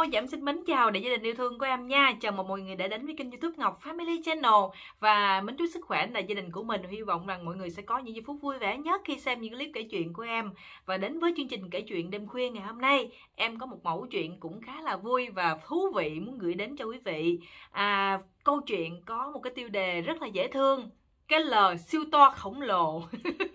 Hello, dạ em xin mến chào đại gia đình yêu thương của em nha. Chào mừng mọi người đã đến với kênh YouTube Ngọc Family Channel và mến chúc sức khỏe đại gia đình của mình. Hy vọng rằng mọi người sẽ có những giây phút vui vẻ nhất khi xem những clip kể chuyện của em. Và đến với chương trình kể chuyện đêm khuya ngày hôm nay, em có một mẫu chuyện cũng khá là vui và thú vị muốn gửi đến cho quý vị. À, câu chuyện có một cái tiêu đề rất là dễ thương cái lờ siêu to khổng lồ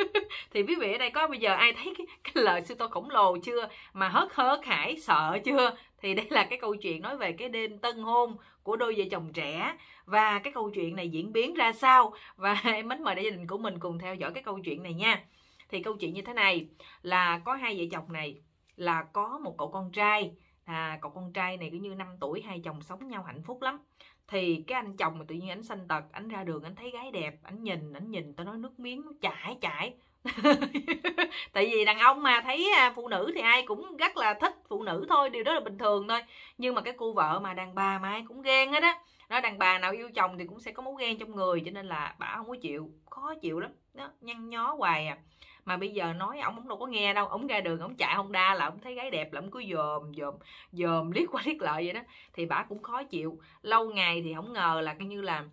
thì quý vị ở đây có bây giờ ai thấy cái, cái lời siêu to khổng lồ chưa? Mà hớt hớt hải sợ chưa? Thì đây là cái câu chuyện nói về cái đêm tân hôn của đôi vợ chồng trẻ. Và cái câu chuyện này diễn biến ra sao? Và em mến mời đại gia đình của mình cùng theo dõi cái câu chuyện này nha. Thì câu chuyện như thế này là có hai vợ chồng này là có một cậu con trai à cậu con trai này cứ như 5 tuổi hai chồng sống nhau hạnh phúc lắm. Thì cái anh chồng mà tự nhiên anh sanh tật anh ra đường anh thấy gái đẹp anh nhìn anh nhìn, tao nói nước miếng nó chảy chảy. Tại vì đàn ông mà, thấy à, phụ nữ thì ai cũng rất là thích phụ nữ thôi, điều đó là bình thường thôi. Nhưng mà cái cô vợ mà đàn bà mà ai cũng ghen hết á. Nó đàn bà nào yêu chồng thì cũng sẽ có máu ghen trong người, cho nên là bà không có chịu, khó chịu lắm. Đó, nhăn nhó hoài à mà bây giờ nói ông ông đâu có nghe đâu ông ra đường ông chạy không đa là ông thấy gái đẹp là ông cứ dòm dòm dòm liếc qua liếc lại vậy đó. Thì bà cũng khó chịu. Lâu ngày thì không ngờ là coi như là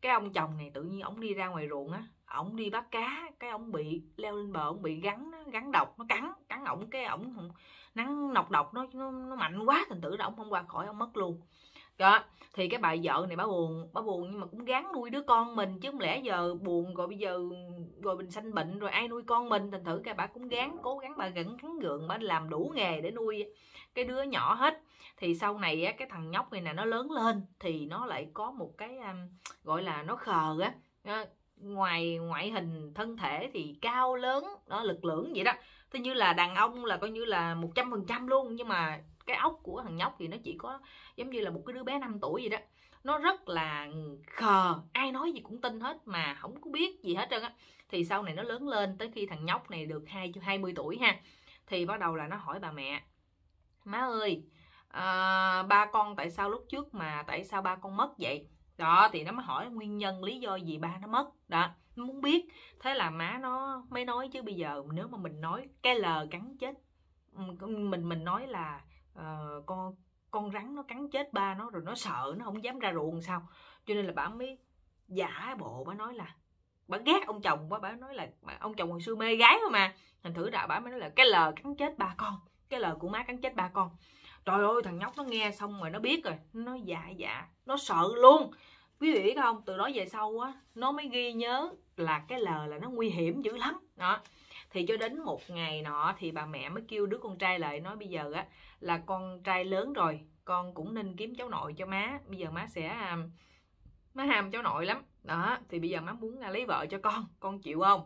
cái ông chồng này tự nhiên ông đi ra ngoài ruộng á ổng đi bắt cá cái ổng bị leo lên bờ ổng bị gắn gắn độc nó cắn cắn ổng cái ổng nắng nọc độc nó, nó nó mạnh quá thành tử là ổng không qua khỏi ổng mất luôn đó thì cái bà vợ này bà buồn bà buồn nhưng mà cũng gắng nuôi đứa con mình chứ không lẽ giờ buồn rồi bây giờ rồi mình sanh bệnh rồi ai nuôi con mình. Thành thử cái bà cũng gắng cố gắng bà gắng gắng gượng bà làm đủ nghề để nuôi cái đứa nhỏ hết. Thì sau này á, cái thằng nhóc này nè nó lớn lên thì nó lại có một cái um, gọi là nó khờ á. Ngoài ngoại hình thân thể thì cao lớn đó lực lưỡng vậy đó. Thế như là đàn ông là coi như là một trăm phần trăm luôn nhưng mà cái ốc của thằng nhóc thì nó chỉ có giống như là một cái đứa bé 5 tuổi vậy đó. Nó rất là khờ ai nói gì cũng tin hết mà không có biết gì hết trơn á. Thì sau này nó lớn lên tới khi thằng nhóc này được hai hai mươi tuổi ha thì bắt đầu là nó hỏi bà mẹ má ơi à, ba con tại sao lúc trước mà tại sao ba con mất vậy? Đó thì nó mới hỏi nguyên nhân lý do gì ba nó mất. Đó nó muốn biết. Thế là má nó mới nói chứ bây giờ nếu mà mình nói cái lờ cắn chết mình mình nói là uh, con con rắn nó cắn chết ba nó rồi nó sợ nó không dám ra ruộng sao. Cho nên là bà mới giả bộ bà nói là bà ghét ông chồng bà bà nói là ông chồng hồi xưa mê gái thôi mà. Thành thử đạo bà mới nói là cái lờ cắn chết ba con cái lờ của má cắn chết ba con. Trời ơi thằng nhóc nó nghe xong rồi nó biết rồi nó dạ dạ nó sợ luôn. Quý vị biết không? Từ đó về sau á nó mới ghi nhớ là cái lờ là nó nguy hiểm dữ lắm. Đó thì cho đến một ngày nọ thì bà mẹ mới kêu đứa con trai lại nói bây giờ á là con trai lớn rồi con cũng nên kiếm cháu nội cho má. Bây giờ má sẽ à, má ham cháu nội lắm. Đó thì bây giờ má muốn à, lấy vợ cho con con chịu không?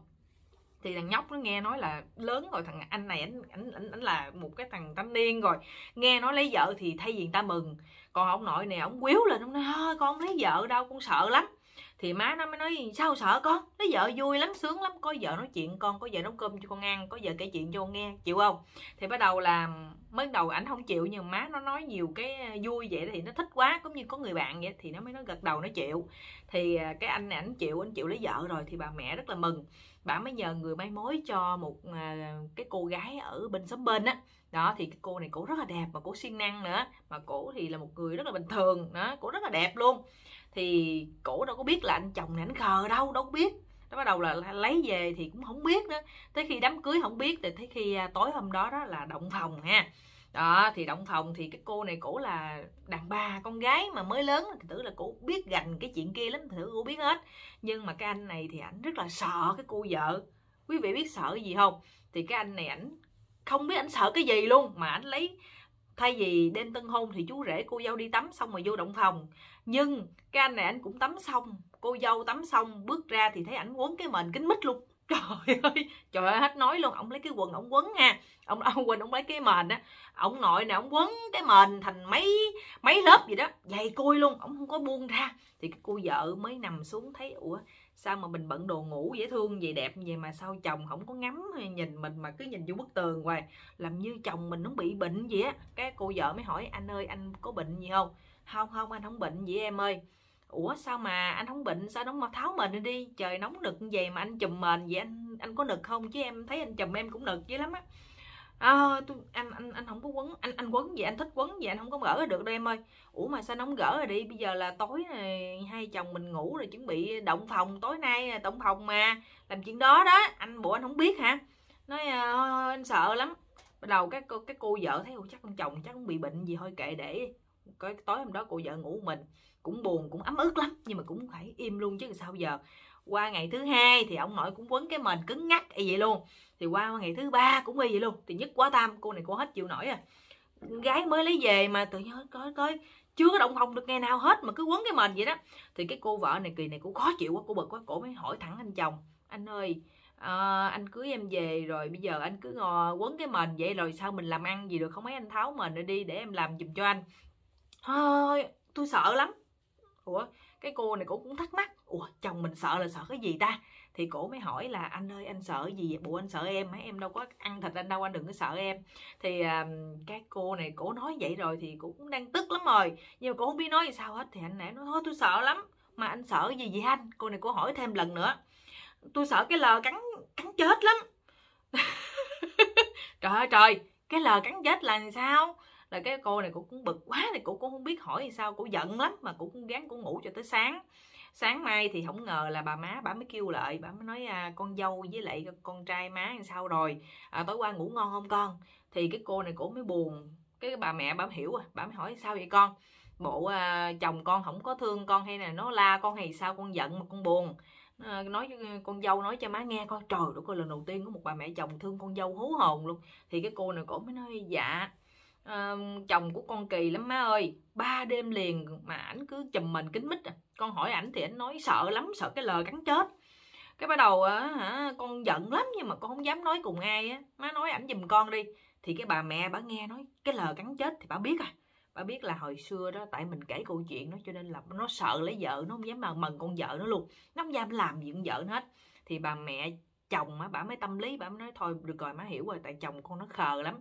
Thì thằng nhóc nó nghe nói là lớn rồi thằng anh này anh anh anh, ảnh là một cái thằng thanh niên rồi. Nghe nói lấy vợ thì thay vì người ta mừng. Còn ông nội này ông quýu lên ông nói con không lấy vợ đâu con sợ lắm thì má nó mới nói, sao sợ con? Nó vợ vui lắm, sướng lắm. Có vợ nói chuyện con, có vợ nấu cơm cho con ăn, có vợ kể chuyện cho con nghe. Chịu không? Thì bắt đầu là mới đầu ảnh không chịu, nhưng má nó nói nhiều cái à, vui vậy thì nó thích quá cũng như có người bạn vậy, thì nó mới nói gật đầu nó chịu. Thì à, cái anh này ảnh chịu anh chịu lấy vợ rồi thì bà mẹ rất là mừng. Bà mới nhờ người mai mối cho một à, cái cô gái ở bên xóm bên á. Đó, thì cái cô này cổ rất là đẹp, mà cổ siêng năng nữa. Mà cổ thì là một người rất là bình thường, đó, cổ rất là đẹp luôn thì cổ đâu có biết là anh chồng này anh khờ đâu đâu có biết. Nó bắt đầu là lấy về thì cũng không biết nữa. Tới khi đám cưới không biết thì tới khi à, tối hôm đó đó là động phòng ha. Đó, thì động phòng thì cái cô này cổ là đàn bà, con gái mà mới lớn, thì tưởng là cổ biết gành cái chuyện kia lắm thử cổ biết hết. Nhưng mà cái anh này thì ảnh rất là sợ cái cô vợ. Quý vị biết sợ gì không? Thì cái anh này ảnh không biết ảnh sợ cái gì luôn, mà ảnh lấy thay vì đêm tân hôn thì chú rể cô dâu đi tắm xong rồi vô động phòng. Nhưng cái anh này anh cũng tắm xong, cô dâu tắm xong, bước ra thì thấy ảnh quấn cái mền kính mít luôn. Trời ơi trời ơi, hết nói luôn. Ông lấy cái quần, ông quấn ha ông ông quên, ông lấy cái mền á. Ông nội nè, ông quấn cái mền thành mấy mấy lớp gì đó. Dày côi luôn, ông không có buông ra. Thì cái cô vợ mới nằm xuống thấy, ủa sao mà mình bận đồ ngủ dễ thương vậy đẹp vậy mà sao chồng không có ngắm nhìn mình mà cứ nhìn vô bức tường hoài? Làm như chồng mình nó bị bệnh gì á. Cái cô vợ mới hỏi, anh ơi, anh có bệnh gì không? Không không, anh không bệnh gì em ơi. Ủa, sao mà anh không bệnh? Sao nó mà tháo mền đi? Trời, nóng nực như vậy mà anh chùm mền vậy, anh anh có nực không? Chứ em thấy anh chùm em cũng nực dữ lắm á à, tôi, anh anh anh không có quấn anh anh quấn gì anh thích quấn gì anh không có gỡ được đâu em ơi. Ủa mà sao nó gỡ rồi đi? Bây giờ là tối này hai chồng mình ngủ rồi chuẩn bị động phòng tối nay động phòng mà làm chuyện đó đó. Anh bộ anh không biết hả? Nói à, anh sợ lắm. Bắt đầu cái cô cái cô vợ thấy chắc con chồng chắc cũng bị bệnh gì thôi kệ để. Cái tối hôm đó cô vợ ngủ mình cũng buồn cũng ấm ức lắm nhưng mà cũng phải im luôn chứ sao giờ qua ngày thứ hai thì ông nội cũng quấn cái mền cứng ngắc y vậy luôn. Thì qua ngày thứ ba cũng y vậy luôn. Thì nhất quá tam cô này cô hết chịu nổi à. Gái mới lấy về mà tự nhiên coi coi chưa có động phòng được ngày nào hết mà cứ quấn cái mền vậy đó. Thì cái cô vợ này kỳ này cũng khó chịu quá cô bực quá cổ mới hỏi thẳng anh chồng. Anh ơi à, anh cưới em về rồi bây giờ anh cứ ngò quấn cái mền vậy rồi sao mình làm ăn gì được không mấy anh tháo mền đi để em làm giùm cho anh. Thôi tôi sợ lắm. Ủa cái cô này cô cũng thắc mắc ủa chồng mình sợ là sợ cái gì ta? Thì cổ mới hỏi là anh ơi anh sợ gì vậy? Bộ anh sợ em hả? Em đâu có ăn thịt anh đâu anh đừng có sợ em. Thì um, cái cô này cổ nói vậy rồi thì cổ cũng đang tức lắm rồi nhưng mà cổ không biết nói gì sao hết. Thì anh nãy nói thôi tôi sợ lắm mà anh sợ gì vậy anh? Cô này cô hỏi thêm lần nữa tôi sợ cái lờ cắn cắn chết lắm. Trời ơi trời cái lờ cắn chết là sao? Là cái cô này cũng cũng bực quá thì cô cũng không biết hỏi sao cô giận lắm mà cô cũng gắng cô ngủ cho tới sáng. Sáng mai thì không ngờ là bà má bà mới kêu lại bà mới nói à, con dâu với lại con trai má làm sao rồi? À, tối qua ngủ ngon không con? Thì cái cô này cũng mới buồn. Cái bà mẹ bà hiểu à bà mới hỏi sao vậy con? Bộ à, chồng con không có thương con hay là nó la con hay sao con giận mà con buồn. À, nói con dâu nói cho má nghe coi. Trời đất coi lần đầu tiên có một bà mẹ chồng thương con dâu hú hồn luôn. Thì cái cô này cổ mới nói dạ uh, chồng của con kỳ lắm má ơi. Ba đêm liền mà ảnh cứ chùm mình kính mít à. Con hỏi ảnh thì ảnh nói sợ lắm sợ cái lời cắn chết. Cái bắt đầu á hả con giận lắm nhưng mà con không dám nói cùng ai á. Má nói ảnh giùm con đi. Thì cái bà mẹ bà nghe nói cái lời cắn chết thì bà biết à. Bà biết là hồi xưa đó tại mình kể câu chuyện đó cho nên là nó sợ lấy vợ nó không dám mà mần con vợ nó luôn. Nó không dám làm gì con vợ nó hết. Thì bà mẹ chồng á bà mới tâm lý bà mới nói thôi được rồi má hiểu rồi tại chồng con nó khờ lắm.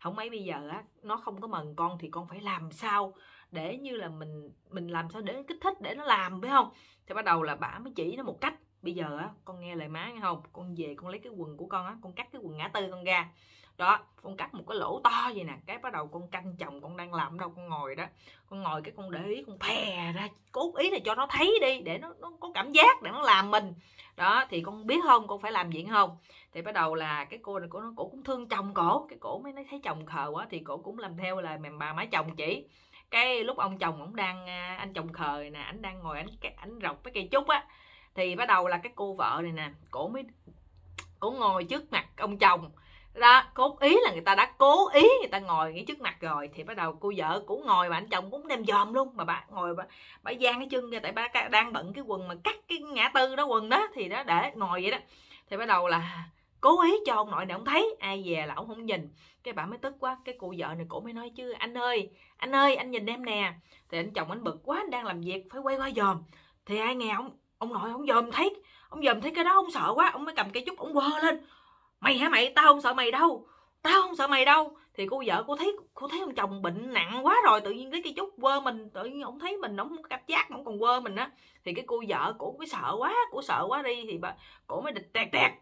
Không mấy bây giờ á nó không có mần con thì con phải làm sao để như là mình mình làm sao để kích thích để nó làm phải không? Thì bắt đầu là bà mới chỉ nó một cách. Bây giờ á con nghe lời má nghe không? Con về con lấy cái quần của con á con cắt cái quần ngã tư con ra. Đó con cắt một cái lỗ to vậy nè cái bắt đầu con canh chồng con đang làm đâu con ngồi đó. Con ngồi cái con để ý con phè ra cố ý là cho nó thấy đi để nó, nó có cảm giác để nó làm mình đó, thì con biết không, con phải làm gì không? Thì bắt đầu là cái cô này của nó cổ cũng thương chồng cổ. Cái cổ mới nói thấy chồng khờ quá, thì cổ cũng làm theo là mềm bà má chồng chỉ. Cái lúc ông chồng ổng đang à, anh chồng khờ nè anh đang ngồi anh anh rọc cái cây trúc á, thì bắt đầu là cái cô vợ này nè, cổ mới, cổ ngồi trước mặt ông chồng đó cố ý là người ta đã cố ý người ta ngồi ngay trước mặt rồi thì bắt đầu cô vợ cũng ngồi mà anh chồng cũng đem dòm luôn. Mà bà ngồi bà, bà giang cái chân ra tại bà đang bận cái quần mà cắt cái ngã tư đó quần đó thì đó để ngồi vậy đó. Thì bắt đầu là cố ý cho ông nội này ông thấy ai về là ông không nhìn. Cái bà mới tức quá cái cô vợ này cổ mới nói chứ anh ơi anh ơi anh nhìn em nè. Thì anh chồng anh bực quá anh đang làm việc phải quay qua dòm. Thì ai nghe ông ông nội ông dòm thấy ông dòm thấy cái đó ông sợ quá ông mới cầm cây chút ông quơ lên mày hả mày? Tao không sợ mày đâu. Tao không sợ mày đâu. Thì cô vợ cô thấy cô thấy ông chồng bệnh nặng quá rồi, tự nhiên cái cái chút quơ mình, tự nhiên ông thấy mình ông cảm giác ông còn quơ mình á. Thì cái cô vợ cổ mới sợ quá, cổ sợ quá đi. Thì bà, cổ mới địch tẹt tẹt.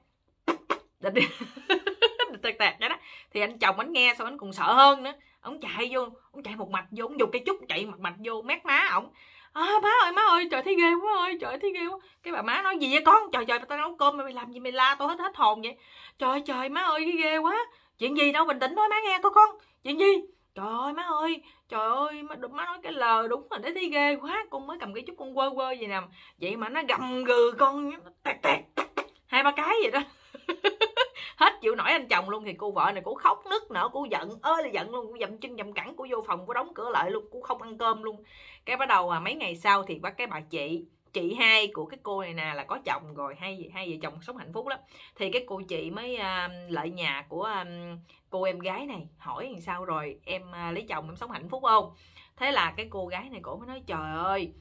Địch địch tẹt tẹt vậy đó. Thì anh chồng anh nghe xong anh còn sợ hơn nữa. Ông chạy vô ông chạy một mạch vô ông dùng cái chút chạy một mạch vô, mét má ổng à, má ơi má ơi trời thấy ghê quá ơi trời thấy ghê quá. Cái bà má nói gì vậy con? Trời trời tao nấu cơm mày làm gì mày la tôi hết hết hồn vậy. Trời trời má ơi cái ghê quá. Chuyện gì đâu bình tĩnh nói má nghe coi con. Chuyện gì? Trời ơi má ơi trời ơi má, má nói cái lờ đúng rồi đấy thấy ghê quá. Con mới cầm cái chút con quơ quơ gì nè. Vậy mà nó gầm gừ con tẹt tẹt. Hai ba cái vậy đó hết anh chồng luôn thì cô vợ này cô khóc nức nở cô giận ơi là giận luôn cô dậm chân dậm cẳng cô vô phòng cô đóng cửa lại luôn cô không ăn cơm luôn. Cái bắt đầu à, mấy ngày sau thì bắt cái bà chị chị hai của cái cô này nè là có chồng rồi hai hai vợ chồng sống hạnh phúc lắm. Thì cái cô chị mới à, lại nhà của à, cô em gái này hỏi làm sao rồi em à, lấy chồng em sống hạnh phúc không? Thế là cái cô gái này cổ mới nói trời ơi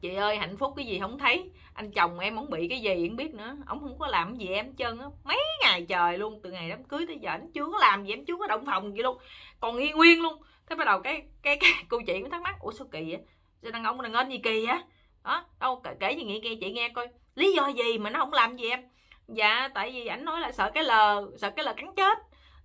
chị ơi hạnh phúc cái gì không thấy? Anh chồng em không bị cái gì không biết nữa. Ông không có làm gì em chân á. Mấy ngày trời luôn từ ngày đám cưới tới giờ anh chưa có làm gì em chưa có động phòng gì luôn. Còn y nguyên luôn. Thế bắt đầu cái cái, cái cô chị mới thắc mắc ủa sao kỳ vậy? Sao đàn ông đàn ông gì kỳ á đó đâu kể, kể gì nghe kia chị nghe coi. Lý do gì mà nó không làm gì em? Dạ tại vì ảnh nói là sợ cái lờ sợ cái lờ cắn chết.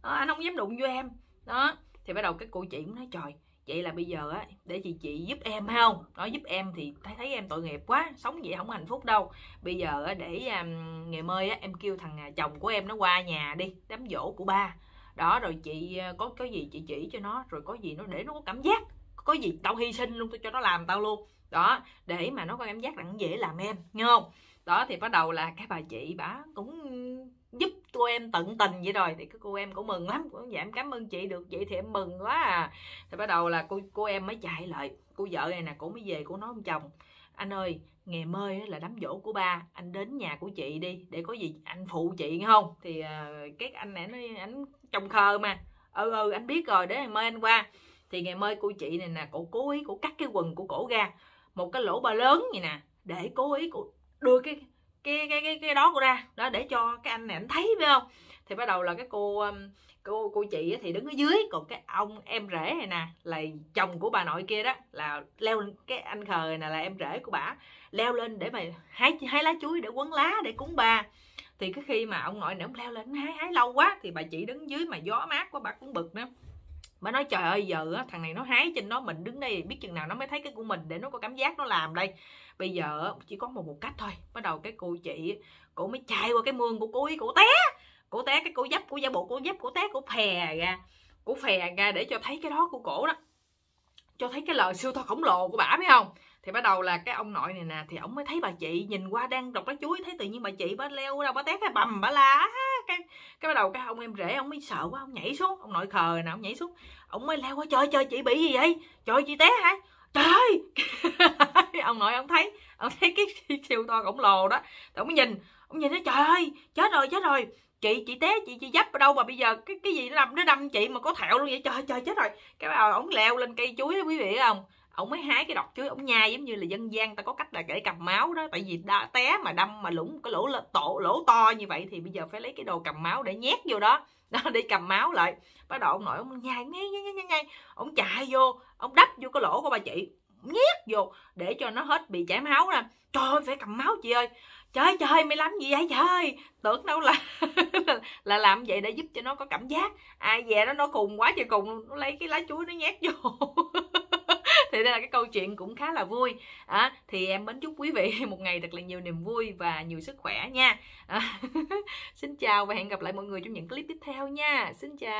Đó, anh không dám đụng vô em. Đó thì bắt đầu cái cô chị cũng nói trời vậy là bây giờ á để chị chị giúp em không? Nói giúp em thì thấy thấy em tội nghiệp quá sống vậy không hạnh phúc đâu. Bây giờ á để um, ngày mai á em kêu thằng à, chồng của em nó qua nhà đi đám dỗ của ba. Đó rồi chị à, có có gì chị chỉ cho nó rồi có gì nó để nó có cảm giác có gì tao hy sinh luôn tôi cho nó làm tao luôn đó để mà nó có cảm giác rằng dễ làm em nghe không? Đó thì bắt đầu là cái bà chị bả cũng giúp cô em tận tình vậy rồi thì cái cô em cũng mừng lắm cũng dạ em cảm ơn chị được vậy thì em mừng quá à. Thì bắt đầu là cô cô em mới chạy lại cô vợ này nè cô mới về cô nói ông chồng. Anh ơi ngày mơi là đám dỗ của ba anh đến nhà của chị đi để có gì anh phụ chị nghe không? Thì uh, cái anh này nó anh trồng khờ mà. Ừ ừ anh biết rồi để mời anh qua. Thì ngày mơi cô chị này nè cổ cố ý cổ cắt cái quần của cổ ra một cái lỗ ba lớn vậy nè để cố ý cổ đưa cái cái cái cái cái đó của ra đó để cho cái anh này anh thấy phải không? Thì bắt đầu là cái cô um, cô cô chị thì đứng ở dưới còn cái ông em rể này nè là chồng của bà nội kia đó là leo lên cái anh khờ này là em rể của bà leo lên để mà hái hái lá chuối để quấn lá để cúng bà. Thì cái khi mà ông nội này ông leo lên hái hái lâu quá thì bà chị đứng dưới mà gió mát quá bà cũng bực nữa mới nói, trời ơi, giờ thằng này nó hái trên nó mình đứng đây, biết chừng nào nó mới thấy cái của mình để nó có cảm giác nó làm đây. Bây giờ chỉ có một một cách thôi. Bắt đầu cái cô chị cổ mới chạy qua cái mương của cô ấy cổ té. Cổ té, cái cổ dấp của da bộ cổ dấp cổ té cổ phè ra. Cổ phè ra để cho thấy cái đó của cổ đó. Cho thấy cái lời siêu to khổng lồ của bả biết không? Thì bắt đầu là cái ông nội này nè, thì ông mới thấy bà chị nhìn qua đang đọc lá chuối, thấy tự nhiên bà chị bà leo đâu bà té cái bầm, bà la cái cái bắt đầu cái ông em rể ông mới sợ quá, ông nhảy xuống, ông nội khờ nè, ông nhảy xuống. Ông mới leo qua, trời trời, chị bị gì vậy? Trời chị té hả? Trời! Ông nội ông thấy ông thấy cái siêu to khổng lồ đó. Thì ông mới nhìn, ông nhìn nó trời ơi, chết rồi chết rồi. Chị chị té, chị chị dấp ở đâu mà bây giờ cái cái gì nó đâm nó đâm chị mà có thẹo luôn vậy? Trời trời, chết rồi. Cái bắt đầu ông leo lên cây chuối đó, quý vị không? Ông mới hái cái đọt chuối, ông nhai giống như là dân gian, ta có cách là để cầm máu đó. Tại vì đã té mà đâm mà lũng cái lỗ tổ, lỗ to như vậy thì bây giờ phải lấy cái đồ cầm máu để nhét vô đó. Đó, để cầm máu lại. Bắt đầu ông nội ông nhai ngay ngay ngay ngay ông chạy vô, ông đắp vô cái lỗ của bà chị. Nhét vô để cho nó hết bị chảy máu nè trời ơi, phải cầm máu chị ơi. Trời trời, mày làm gì vậy trời? Tưởng đâu là là làm vậy để giúp cho nó có cảm giác. Ai về đó nó cùng quá trời cùng nó lấy cái lá chuối nó nhét vô. thì đây là cái câu chuyện cũng khá là vui. À, thì em mến chúc quý vị một ngày thật là nhiều niềm vui và nhiều sức khỏe nha. À, xin chào và hẹn gặp lại mọi người trong những clip tiếp theo nha. Xin chào.